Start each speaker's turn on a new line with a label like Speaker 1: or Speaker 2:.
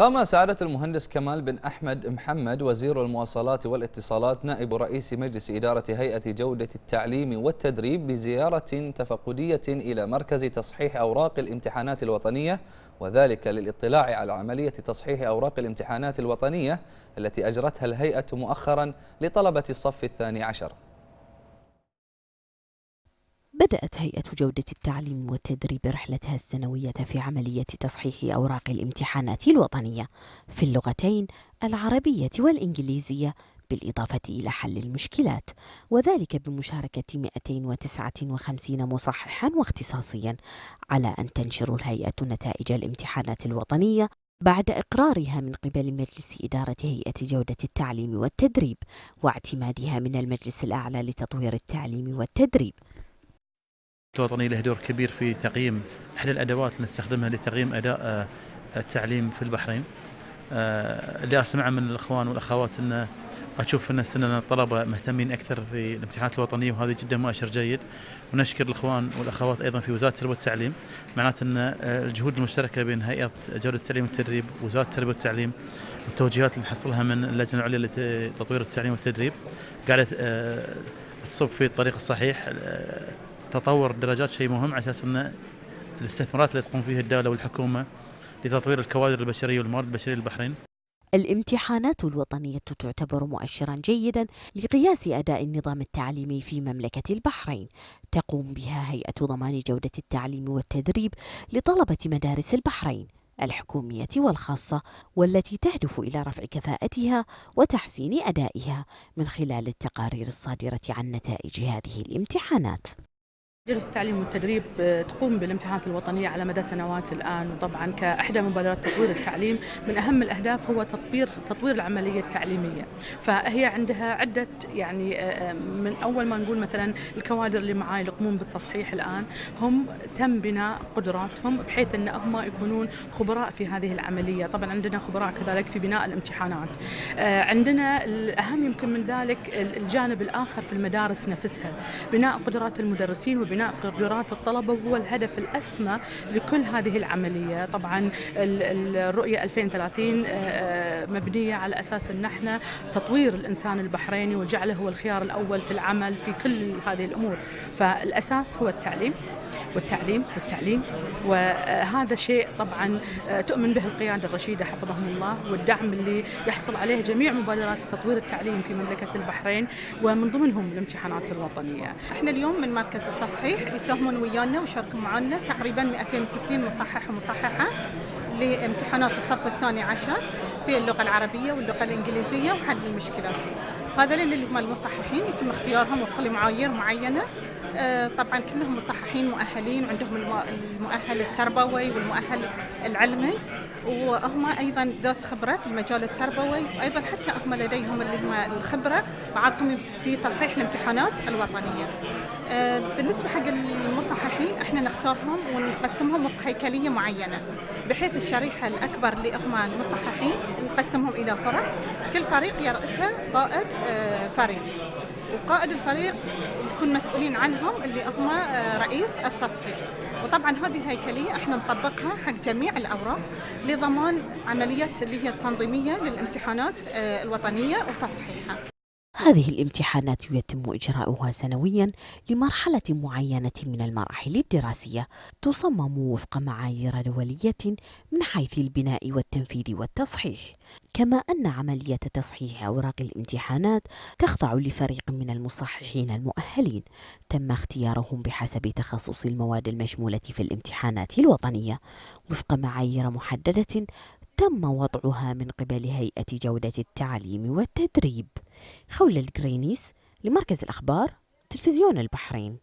Speaker 1: قام سعادة المهندس كمال بن أحمد محمد وزير المواصلات والاتصالات نائب رئيس مجلس إدارة هيئة جودة التعليم والتدريب بزيارة تفقدية إلى مركز تصحيح أوراق الامتحانات الوطنية وذلك للاطلاع على عملية تصحيح أوراق الامتحانات الوطنية التي أجرتها الهيئة مؤخرا لطلبة الصف الثاني عشر.
Speaker 2: بدأت هيئة جودة التعليم والتدريب رحلتها السنوية في عملية تصحيح أوراق الامتحانات الوطنية في اللغتين العربية والإنجليزية بالإضافة إلى حل المشكلات وذلك بمشاركة 259 مصححا واختصاصيا على أن تنشر الهيئة نتائج الامتحانات الوطنية بعد إقرارها من قبل مجلس إدارة هيئة جودة التعليم والتدريب واعتمادها من المجلس الأعلى لتطوير التعليم والتدريب.
Speaker 3: الوطني له دور كبير في تقييم احدى الأدوات اللي نستخدمها لتقييم أداء آه، التعليم في البحرين. آه، اللي اسمع من الإخوان والأخوات إن أشوف إن السنة الطلبة مهتمين أكثر في الامتحانات الوطنية وهذا جدا مؤشر جيد. ونشكر الإخوان والأخوات أيضا في وزارة التربية والتعليم. معناته إن آه، الجهود المشتركة بين هيئة جودة التعليم والتدريب ووزاره التربية والتعليم والتوجيهات اللي نحصلها من اللجنة العليا لتطوير التعليم والتدريب قاعدة تصب في الطريق الصحيح. تطور الدرجات شيء مهم على أساس إن الاستثمارات اللي تقوم فيها الدولة والحكومة لتطوير الكوادر البشرية والموارد البشرية للبحرين.
Speaker 2: الامتحانات الوطنية تعتبر مؤشرا جيدا لقياس أداء النظام التعليمي في مملكة البحرين. تقوم بها هيئة ضمان جودة التعليم والتدريب لطلبة مدارس البحرين الحكومية والخاصة والتي تهدف إلى رفع كفاءتها وتحسين أدائها من خلال التقارير الصادرة عن نتائج هذه الامتحانات.
Speaker 4: جلسة التعليم والتدريب تقوم بالامتحانات الوطنية على مدى سنوات الآن وطبعا كإحدى مبادرات تطوير التعليم من أهم الأهداف هو تطوير تطوير العملية التعليمية. فهي عندها عدة يعني آه، من أول ما نقول مثلا الكوادر اللي معاي اللي يقومون بالتصحيح الآن هم تم بناء قدراتهم بحيث أن هم يكونون خبراء في هذه العملية. طبعا عندنا خبراء كذلك في بناء الامتحانات. آه، عندنا الأهم يمكن من ذلك الجانب الآخر في المدارس نفسها بناء قدرات المدرسين بناء قدرات الطلبة هو الهدف الأسمى لكل هذه العملية. طبعا الرؤية 2030 آه، آه، مبنية على أساس أن إحنا تطوير الإنسان البحريني وجعله هو الخيار الأول في العمل في كل هذه الأمور. فالأساس هو التعليم والتعليم والتعليم. وهذا شيء طبعا آه، تؤمن به القيادة الرشيدة حفظهم الله والدعم اللي يحصل عليه جميع مبادرات تطوير التعليم في مملكة البحرين ومن ضمنهم الامتحانات الوطنية.
Speaker 5: إحنا اليوم من مركز التصحيح يساهمون ويانا ويشاركون معنا تقريبا 260 مصحح ومصححة لامتحانات الصف الثاني عشر في اللغة العربية واللغة الإنجليزية وحل المشكلات. هذا اللي هم المصححين يتم اختيارهم وفق لمعايير معينة. آه، طبعا كلهم مصححين مؤهلين عندهم المؤهل التربوي والمؤهل العلمي. وهم أيضا ذات خبرة في المجال التربوي وأيضا حتى هم لديهم اللي هم الخبرة بعضهم في تصحيح الامتحانات الوطنية. آه، بالنسبة حق المصححين إحنا نختارهم ونقسمهم وفق هيكلية معينة بحيث الشريحة الأكبر اللي هم المصححين نقسمهم إلى فرق كل فريق يرأسه قائد آه، فريق وقائد الفريق يكون مسؤولين عنهم اللي هم آه، رئيس التصفيق وطبعا هذه الهيكلية إحنا نطبقها حق جميع الأوراق لضمان عملية اللي هي التنظيمية للامتحانات آه، الوطنية وتصحيحها.
Speaker 2: هذه الامتحانات يتم إجراؤها سنويا لمرحلة معينة من المراحل الدراسية. تصمم وفق معايير دولية من حيث البناء والتنفيذ والتصحيح. كما أن عملية تصحيح أوراق الامتحانات تخضع لفريق من المصححين المؤهلين تم اختيارهم بحسب تخصص المواد المشمولة في الامتحانات الوطنية. وفق معايير محددة تم وضعها من قبل هيئة جودة التعليم والتدريب. خولة الجرينيس لمركز الأخبار تلفزيون البحرين.